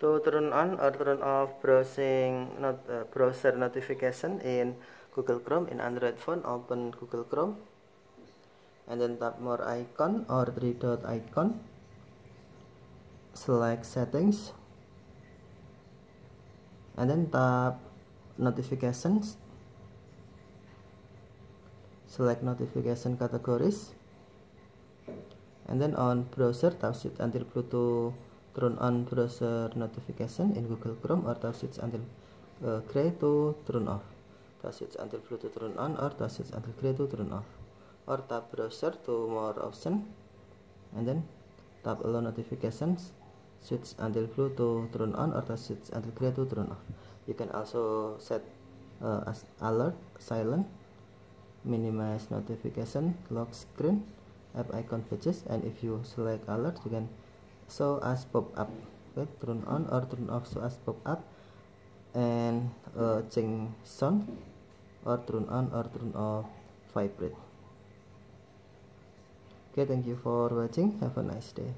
to turn on or turn off browsing not, uh, browser notification in Google Chrome in Android phone open Google Chrome and then tap more icon or three dot icon. Select settings and then tap notifications. Select notification categories and then on browser tap shift until blue to turn on browser notification in Google Chrome or tap switch until uh, gray to turn off. Tap switch until blue to turn on or tap switch until gray to turn off. Or tap browser to more option. And then tap allow notifications switch until blue to turn on or tap switch until gray to turn off. You can also set uh, as alert silent minimize notification lock screen app icon pages and if you select alert you can show as pop-up okay turn on or turn off. Show as pop-up and uh, change sound or turn on or turn off vibrate. Okay thank you for watching. Have a nice day